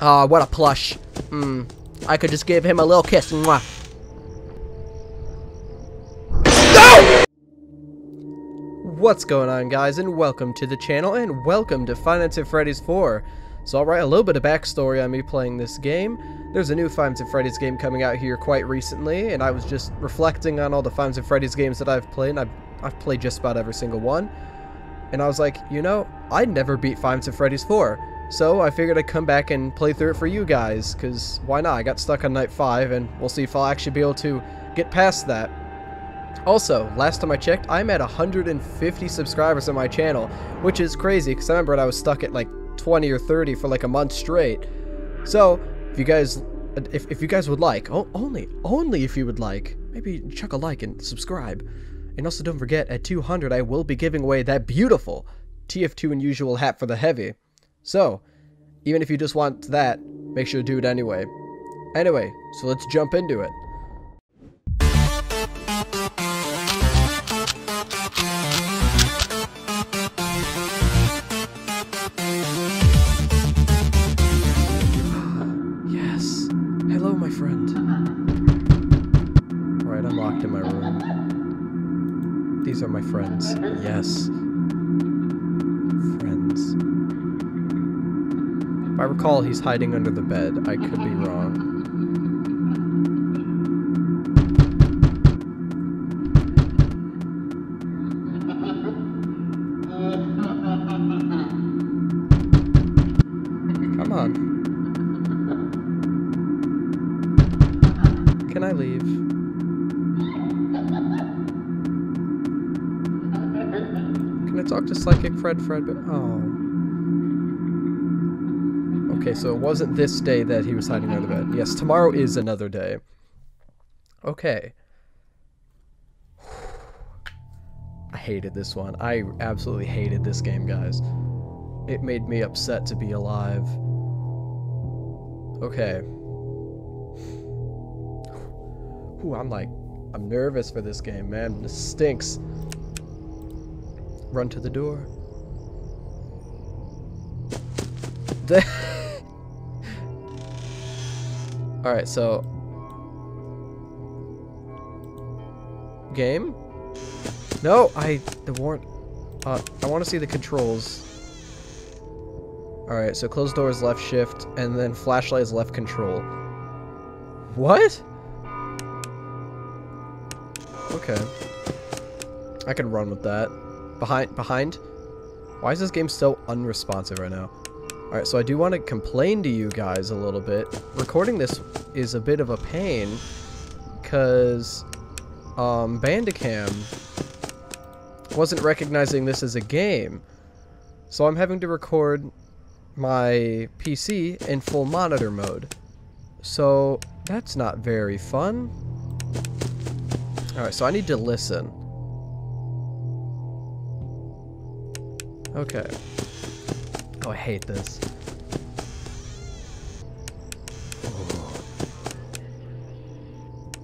Ah, what a plush. Hmm. I could just give him a little kiss. Mwah. What's going on guys and welcome to the channel and welcome to Nights at Freddy's 4. So I'll write a little bit of backstory on me playing this game. There's a new Nights at Freddy's game coming out here quite recently and I was just reflecting on all the Nights at Freddy's games that I've played and I've, I've played just about every single one. And I was like, you know, I never beat Nights at Freddy's 4. So I figured I'd come back and play through it for you guys, because why not? I got stuck on night 5 and we'll see if I'll actually be able to get past that. Also, last time I checked, I'm at 150 subscribers on my channel, which is crazy because I remember I was stuck at like 20 or 30 for like a month straight. So, if you guys if, if you guys would like, oh, only only if you would like, maybe chuck a like and subscribe. And also don't forget, at 200 I will be giving away that beautiful TF2 Unusual hat for the heavy. So, even if you just want that, make sure to do it anyway. Anyway, so let's jump into it. Yes. Hello, my friend. Alright, I'm locked in my room. These are my friends. Yes. Recall, he's hiding under the bed. I could be wrong. Come on. Can I leave? Can I talk to Psychic Fred Fred? But oh. Okay, so it wasn't this day that he was hiding under the bed. Yes, tomorrow is another day. Okay. I hated this one. I absolutely hated this game, guys. It made me upset to be alive. Okay. Ooh, I'm like, I'm nervous for this game, man. This stinks. Run to the door. Alright, so... Game? No, I... The warrant... Uh, I want to see the controls. Alright, so closed door is left shift, and then flashlight is left control. What? Okay. I can run with that. Behind, behind? Why is this game so unresponsive right now? Alright, so I do want to complain to you guys a little bit. Recording this is a bit of a pain, because, um, Bandicam wasn't recognizing this as a game. So I'm having to record my PC in full monitor mode. So, that's not very fun. Alright, so I need to listen. Okay. Oh, I hate this.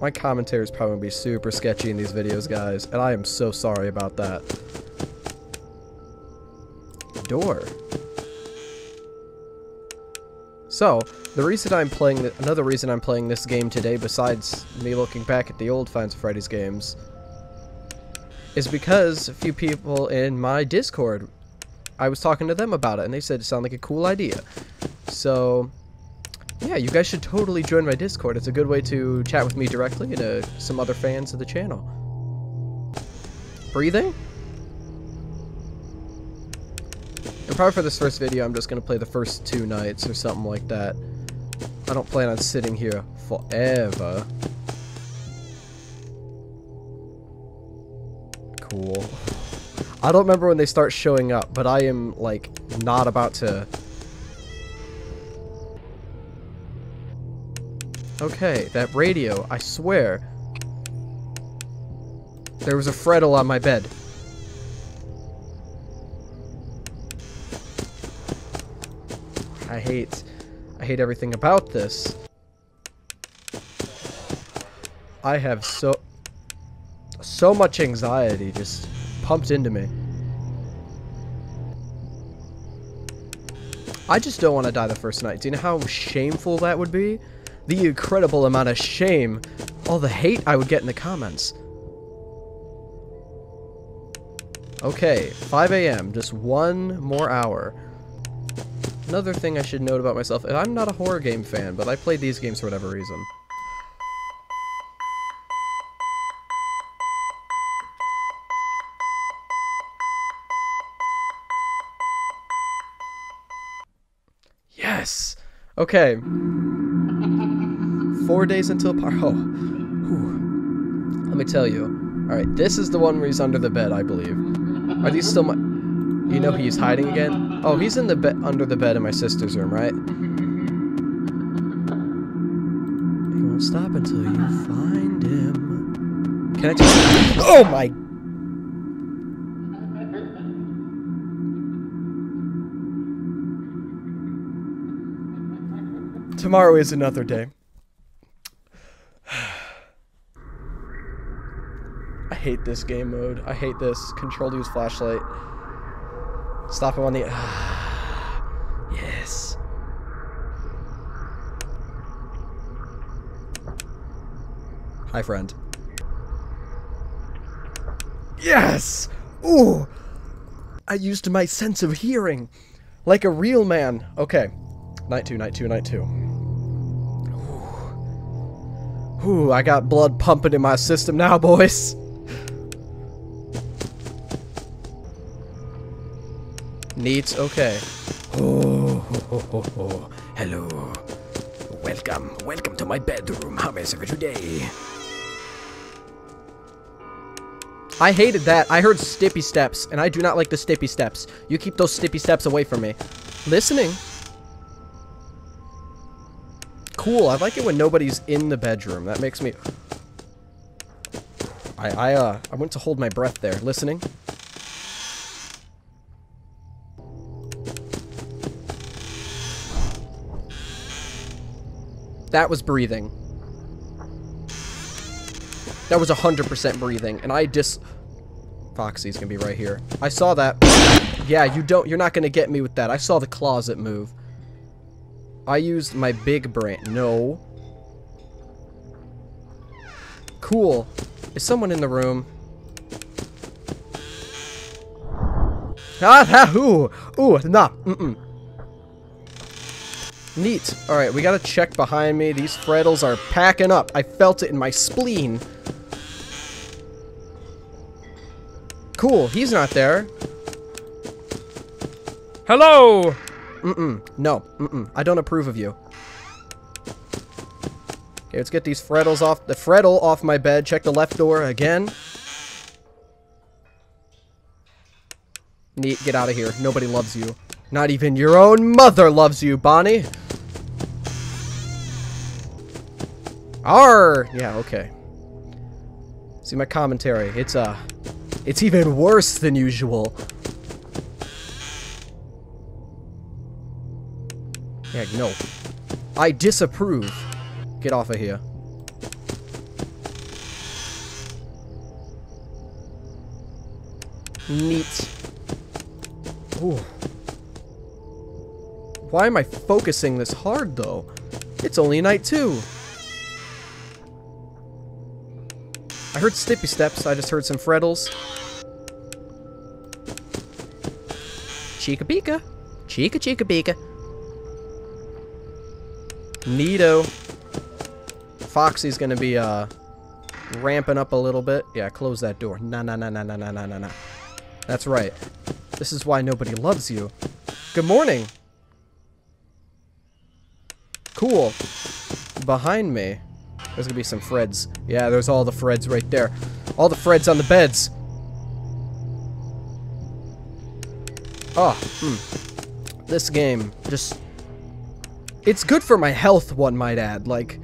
My commentary is probably going to be super sketchy in these videos, guys, and I am so sorry about that. Door. So, the reason I'm playing, th another reason I'm playing this game today, besides me looking back at the old at Freddy's games, is because a few people in my Discord, I was talking to them about it, and they said it sounded like a cool idea. So, yeah, you guys should totally join my Discord. It's a good way to chat with me directly and uh, some other fans of the channel. Breathing? And probably for this first video, I'm just going to play the first two nights or something like that. I don't plan on sitting here forever. Cool. I don't remember when they start showing up, but I am, like, not about to... Okay, that radio, I swear. There was a Freddle on my bed. I hate, I hate everything about this. I have so, so much anxiety just pumped into me. I just don't want to die the first night. Do you know how shameful that would be? The incredible amount of shame. All the hate I would get in the comments. Okay, 5 a.m. Just one more hour. Another thing I should note about myself, I'm not a horror game fan, but I played these games for whatever reason. Yes! Okay. Four days until par- oh. Whew. Let me tell you. Alright, this is the one where he's under the bed, I believe. Are these still my- You know he's hiding again? Oh, he's in the bed- under the bed in my sister's room, right? He won't stop until you find him. Can I just- Oh my- Tomorrow is another day. I hate this game mode. I hate this. Control use flashlight. Stop him on the... yes. Hi, friend. Yes! Ooh! I used my sense of hearing. Like a real man. Okay. Night two, night two, night two. Ooh. I got blood pumping in my system now, boys. Neat, okay. Oh, hello. Welcome, welcome to my bedroom. How may I serve you today? I hated that. I heard stippy steps, and I do not like the stippy steps. You keep those stippy steps away from me. Listening. Cool. I like it when nobody's in the bedroom. That makes me... I, I, uh, I went to hold my breath there. Listening. That was breathing. That was 100% breathing, and I dis... Foxy's gonna be right here. I saw that. Yeah, you don't- you're not gonna get me with that. I saw the closet move. I used my big brain. No. Cool. Is someone in the room? Ah, ha, ooh, ooh, nah, mm-mm. Neat. Alright, we gotta check behind me. These freddles are packing up. I felt it in my spleen. Cool, he's not there. Hello! Mm-mm. No. Mm-mm. I don't approve of you. Okay, let's get these freddles off- the freddle off my bed. Check the left door again. Neat, get out of here. Nobody loves you. Not even your own mother loves you, Bonnie. R. Yeah, okay. See my commentary. It's, uh... It's even worse than usual. Yeah, no. I disapprove. Get off of here. Neat. Ooh. Why am I focusing this hard, though? It's only night two. I heard stippy steps. I just heard some freddles. Chica Pika. Chica Chica Pika. Neato. Foxy's gonna be, uh, ramping up a little bit. Yeah, close that door. Nah, nah, nah, nah, nah, nah, nah, nah, nah. That's right. This is why nobody loves you. Good morning. Cool. Behind me, there's gonna be some Freds. Yeah, there's all the Freds right there. All the Freds on the beds. Oh, hmm. This game just... It's good for my health, one might add. Like,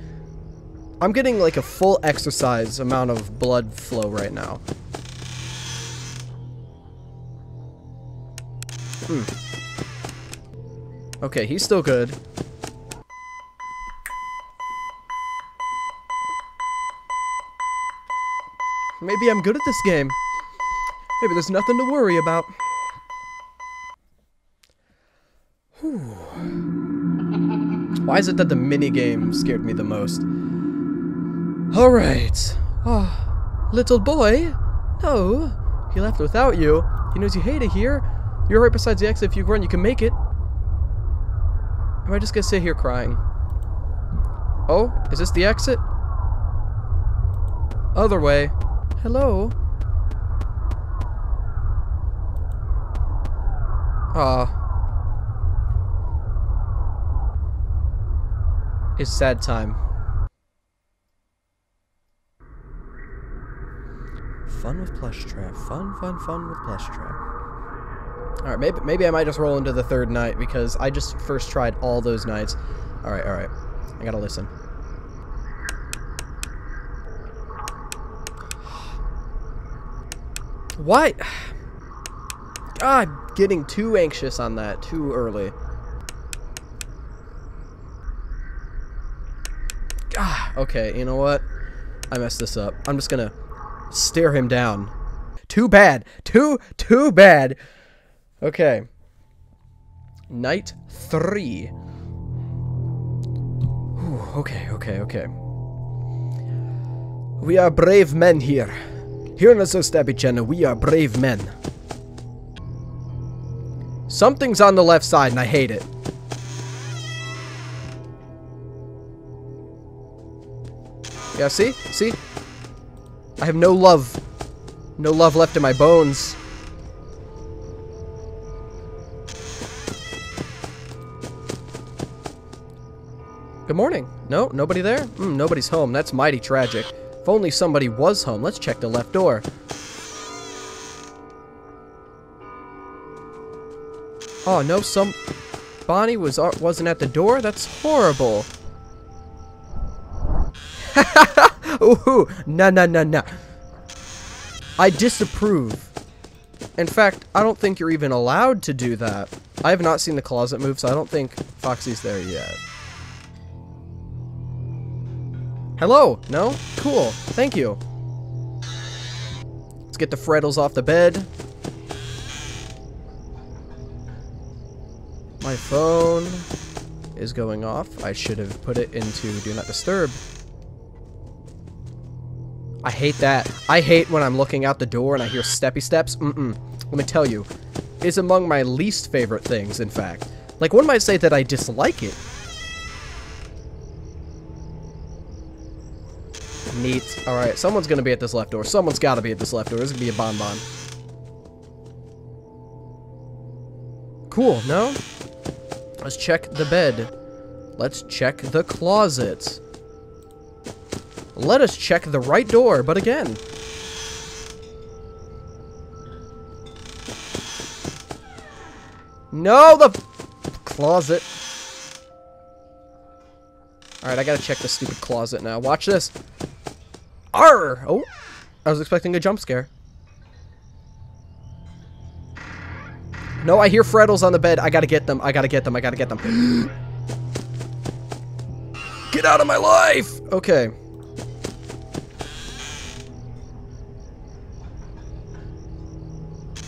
I'm getting like a full exercise amount of blood flow right now. Hmm. Okay, he's still good. Maybe I'm good at this game. Maybe there's nothing to worry about. Whew. Why is it that the minigame scared me the most? Alright. Oh, little boy? No. He left without you. He knows you hate it here. You're right beside the exit. If you run, you can make it. Am I just gonna sit here crying? Oh, is this the exit? Other way. Hello? Ah. It's sad time. Fun with plush trap. Fun, fun, fun with plush trap. Alright, maybe, maybe I might just roll into the third night because I just first tried all those nights. Alright, alright. I gotta listen. Why? God, getting too anxious on that too early. Ah, okay, you know what? I messed this up. I'm just gonna stare him down. Too bad. Too, too bad. Okay. Night three. Whew, okay, okay, okay. We are brave men here. Here in the Sir.Stabby channel, we are brave men. Something's on the left side and I hate it. Yeah, see? See? I have no love. No love left in my bones. Good morning. No, nobody there? Mm, nobody's home. That's mighty tragic. If only somebody was home. Let's check the left door. Oh, no, some... Bonnie was, uh, wasn't at the door? That's horrible. Ooh, no, no, no, no. I disapprove. In fact, I don't think you're even allowed to do that. I have not seen the closet move, so I don't think Foxy's there yet. Hello? No? Cool. Thank you. Let's get the Freddles off the bed. My phone is going off. I should have put it into Do Not Disturb. I hate that. I hate when I'm looking out the door and I hear steppy steps. Mm-mm. Let me tell you, it's among my least favorite things, in fact. Like, one might say that I dislike it. Neat. Alright, someone's gonna be at this left door. Someone's gotta be at this left door. This is gonna be a bonbon. Cool, no? Let's check the bed. Let's check the closet. Let us check the right door, but again. No, the closet. Alright, I gotta check the stupid closet now. Watch this. Arr! Oh, I was expecting a jump scare. No, I hear Freddles on the bed. I gotta get them. I gotta get them. I gotta get them. get out of my life! Okay.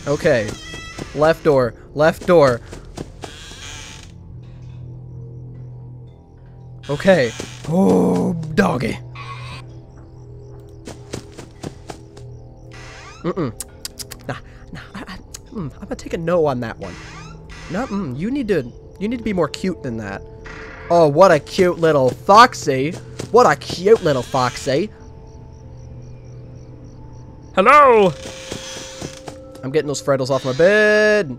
Okay. Left door. Left door. Okay. Oh, doggy. Mm-mm. Nah, nah. I, I, mm, I'm gonna take a no on that one. No, mm, you need to. You need to be more cute than that. Oh, what a cute little foxy. What a cute little foxy. Hello. I'm getting those freddles off my bed.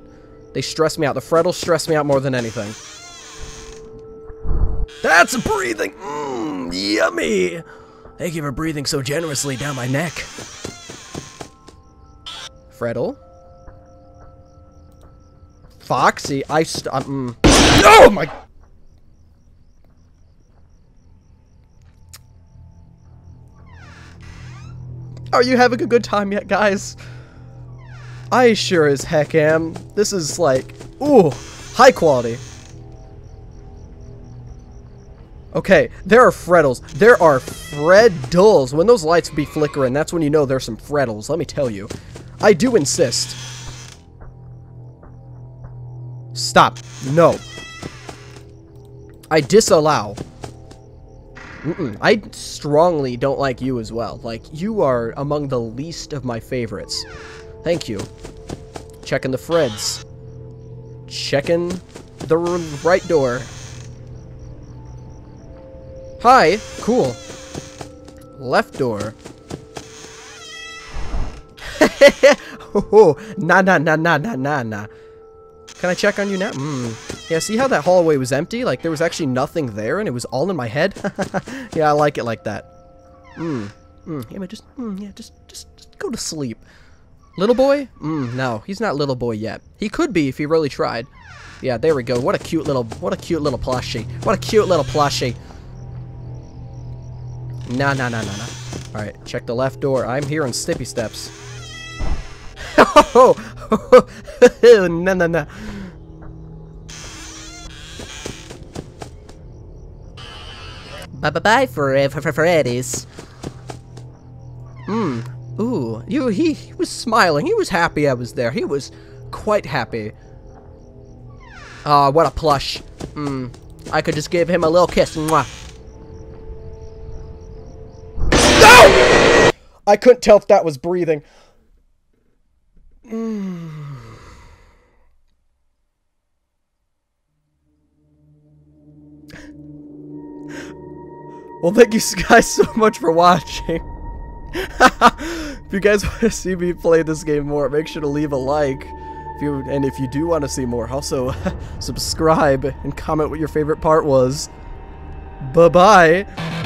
They stress me out. The freddles stress me out more than anything. That's breathing. Mmm, yummy. Thank you for breathing so generously down my neck. Freddle. Foxy. I st- um, Oh my- Are you having a good time yet, guys? I sure as heck am. This is like, ooh, high quality. Okay, there are freddles. There are freddles. When those lights be flickering, that's when you know there's some freddles, let me tell you. I do insist. Stop. No. I disallow. Mm-mm. I strongly don't like you as well. Like, you are among the least of my favorites. Thank you. Checking the Freds. Checking the right door. Hi. Cool. Left door. oh, nah, nah, nah, nah, nah, nah, nah. Can I check on you now? Mm. Yeah, see how that hallway was empty? Like, there was actually nothing there, and it was all in my head? yeah, I like it like that. Hmm. Mm. Yeah, just, mm, yeah, just, just, just go to sleep. Little boy? Mm, no, he's not little boy yet. He could be if he really tried. Yeah, there we go. What a cute little, what a cute little plushie. What a cute little plushie. Nah, nah, nah, nah, nah. Alright, check the left door. I'm hearing stippy steps. oh, no, no, no. Bye bye bye for for, for Freddy's. Hmm. Ooh, you he, he was smiling. He was happy I was there. He was quite happy. Ah, uh, what a plush. Hmm. I could just give him a little kiss. Mwah. No! I couldn't tell if that was breathing. Well, thank you guys so much for watching. if you guys want to see me play this game more, make sure to leave a like. If you and if you do want to see more, also subscribe and comment what your favorite part was. Bye bye.